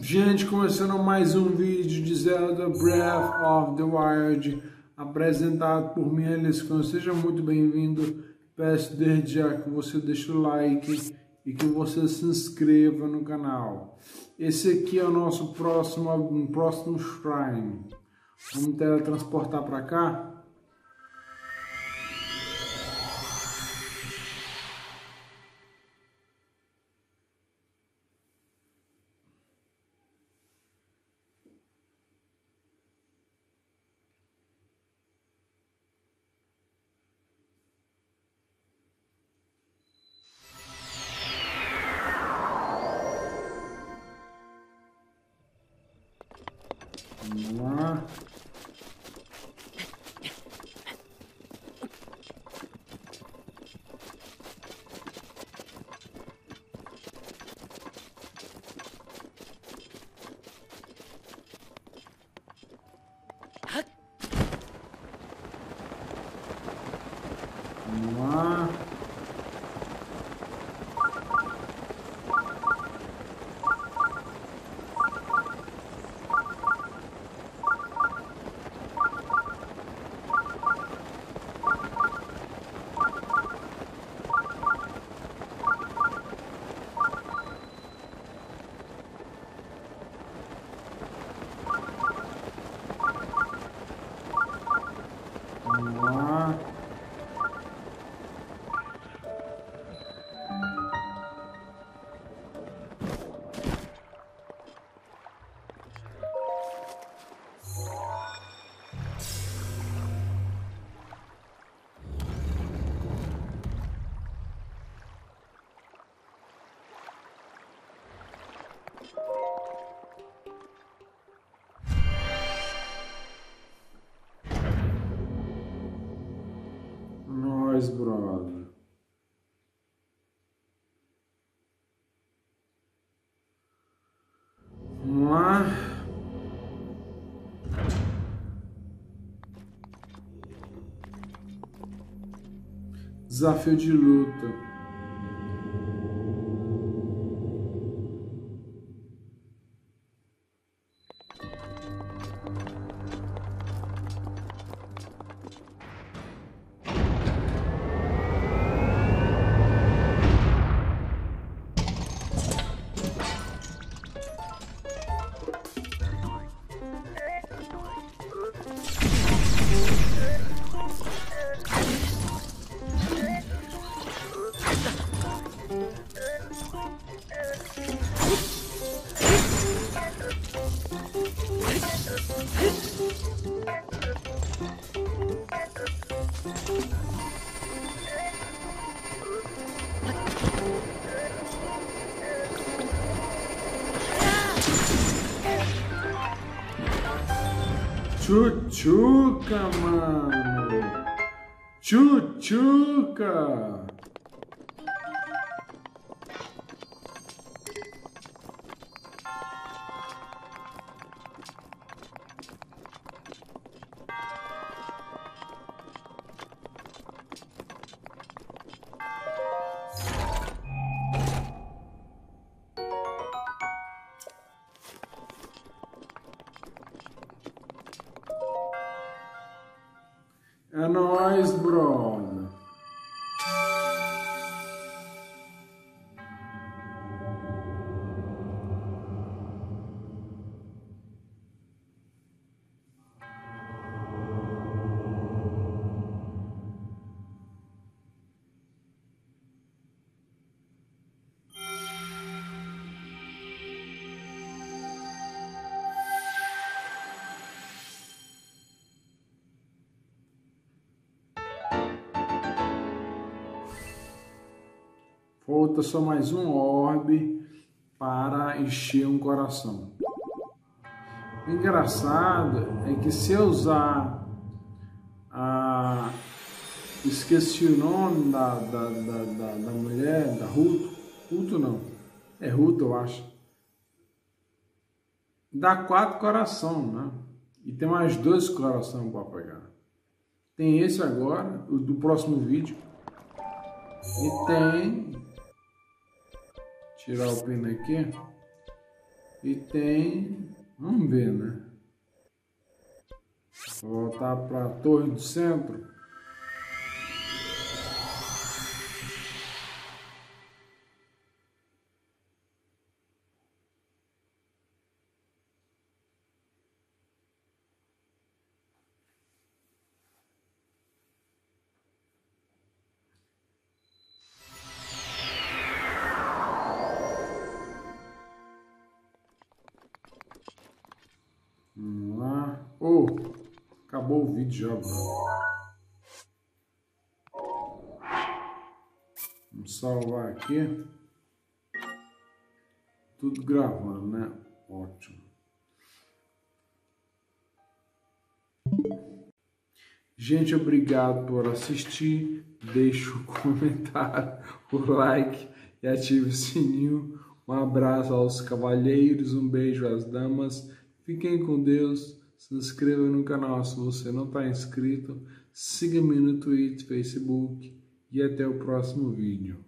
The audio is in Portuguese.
Gente, começando mais um vídeo de Zelda Breath of the Wild, apresentado por mim, Eliscon. Seja muito bem-vindo. Peço desde já que você deixe o like e que você se inscreva no canal. Esse aqui é o nosso próximo, um próximo Shrine. Vamos teletransportar para cá. Vamos lá. Brother. Vamos lá. Desafio de luta. Chuchuca, mano. Chuchuca. É nóis, brother. Falta só mais um orbe para encher um coração. O engraçado é que se eu usar a. Esqueci o nome da, da, da, da, da mulher, da Ruto. Ruto não. É Ruto, eu acho. Dá quatro coração, né? E tem mais dois coração para pegar. Tem esse agora, o do próximo vídeo. E tem tirar o pino aqui. E tem... Vamos ver, né? Vou voltar para a torre do centro. Acabou o vídeo já, bro. Vamos salvar aqui. Tudo gravando, né? Ótimo. Gente, obrigado por assistir. Deixe o comentário, o like e ative o sininho. Um abraço aos cavalheiros, um beijo às damas. Fiquem com Deus. Se inscreva no canal se você não está inscrito. Siga-me no Twitter, Facebook e até o próximo vídeo.